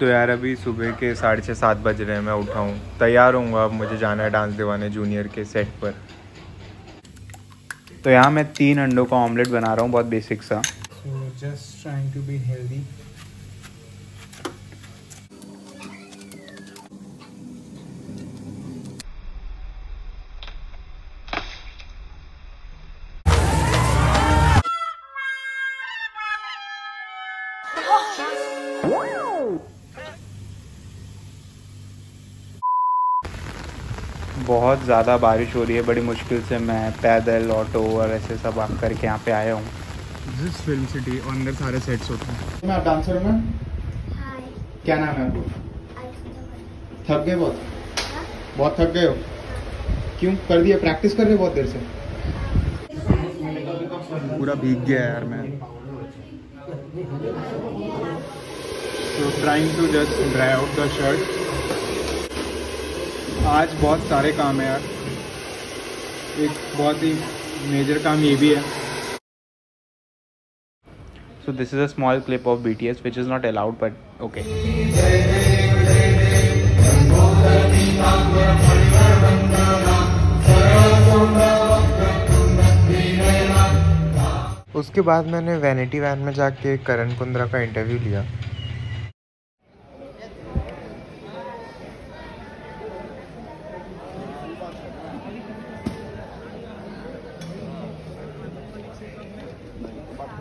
तो यार अभी सुबह के साढ़े छः सात बज रहे हैं मैं उठा हूँ। तैयार हूँ अब मुझे जाना है डांस दीवाने जूनियर के सेट पर। तो यहाँ मैं तीन अंडों का ऑमलेट बना रहा हूँ बहुत बेसिक सा। So just trying to be healthy बहुत ज़्यादा बारिश हो रही है बड़ी मुश्किल से मैं पैदल ऑटो और ऐसे सब आ करके यहाँ पे आया हूँ। दिस फ़िल्म सिटी और अंदर सारे सेट्स होते हैं। मैं डांसर में? क्या नाम है आपको? थक गए बहुत? बहुत थक गए हो? क्यों? कर दिया? प्रैक्टिस कर रहे बहुत देर से? पूरा भीग गया यार मैं। तो trying to just dry out the shirt आज बहुत सारे काम है यार। एक बहुत ही मेजर काम ये भी है। So this is a small clip of B T S which is not allowed but okay उसके बाद मैंने वैनिटी वैन में जाके करण कुंद्रा का इंटरव्यू लिया।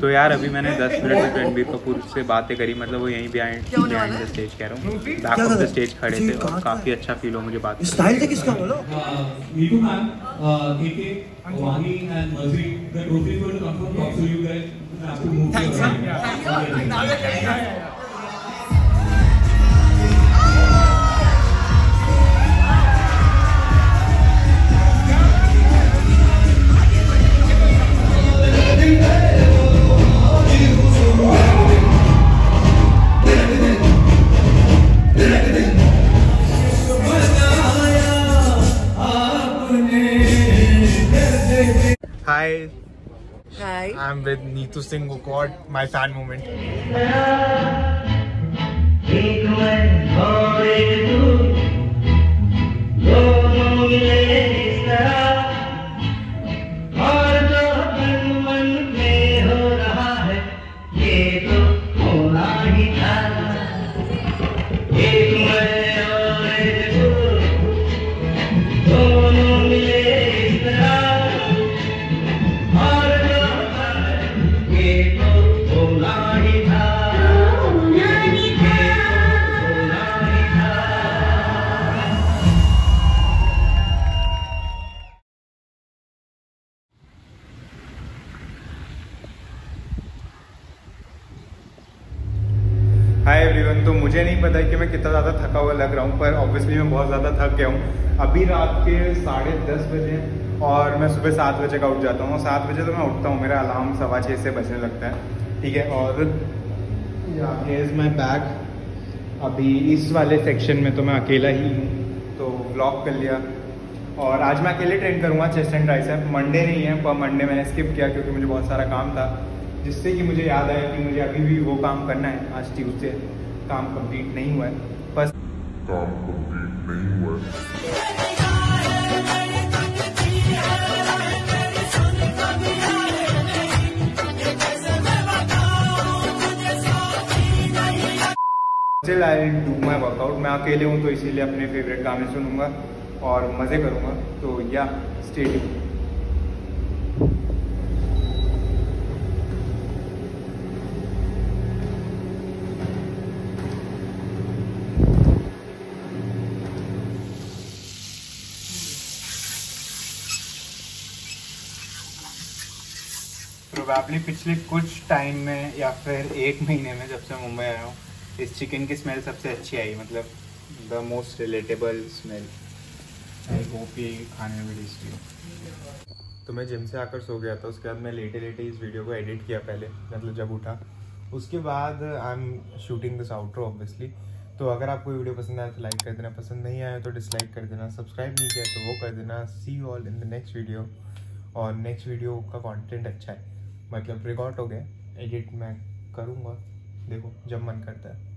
तो यार अभी मैंने 10 मिनट में रणबीर कपूर से बातें करी मतलब वो यहीं भी आए द स्टेज कह रहा हूँ। बैक ऑफ़ द स्टेज खड़े थे और काफ़ी अच्छा फील हो मुझे बात स्टाइल थे किसका बोलो? मीटू मैम एके वानी एंड मर्ज़ी the trophy is going to come from top so you guys have to move Hi. Hi. I'm with Neetu Singh who got my fan moment. Hi everyone तो मुझे नहीं पता कि मैं कितना ज़्यादा थका हुआ लग रहा हूँ, पर ऑब्वियसली मैं बहुत ज़्यादा थक गया हूँ। अभी रात के साढ़े दस बजे और मैं सुबह सात बजे का उठ जाता हूँ। सात बजे तो मैं उठता हूँ, मेरा अलार्म सवा छः से बजने लगता है, ठीक है? और इज़ माई बैग अभी इस वाले सेक्शन में तो मैं अकेला ही हूँ तो ब्लॉक कर लिया। और आज मैं अकेले ट्रेन करूँगा चेस्ट एंड ट्राइसेप मंडे नहीं है, पर मंडे मैंने स्किप किया क्योंकि मुझे बहुत सारा काम था। जिससे कि मुझे याद आया कि मुझे अभी भी वो काम करना है। आज ट्यूजडे काम कंप्लीट नहीं हुआ है। बस काम कंप्लीट नहीं हुआ still I do my workout मैं अकेले हूँ तो इसीलिए अपने फेवरेट गाने सुनूँगा और मज़े करूँगा। तो या स्टेडियम प्रोबेबली पिछले कुछ टाइम में या फिर एक महीने में जब से मुंबई आया हूँ, इस चिकन की स्मेल सबसे अच्छी आई मतलब the most relatable smell I hope ये खाने में टेस्टी हो. तो मैं जिम से आकर सो गया था, उसके बाद मैं लेटे लेटे इस वीडियो को एडिट किया पहले मतलब जब उठा। उसके बाद I am shooting this outro obviously तो अगर आपको वीडियो पसंद आया तो लाइक कर देना, पसंद नहीं आया तो डिसलाइक कर देना सब्सक्राइब नहीं किया तो वो कर देना. See all in the next video और नेक्स्ट वीडियो का कंटेंट अच्छा है. मतलब रिकॉर्ड हो गया एडिट मैं करूँगा देखो जब मन करता है।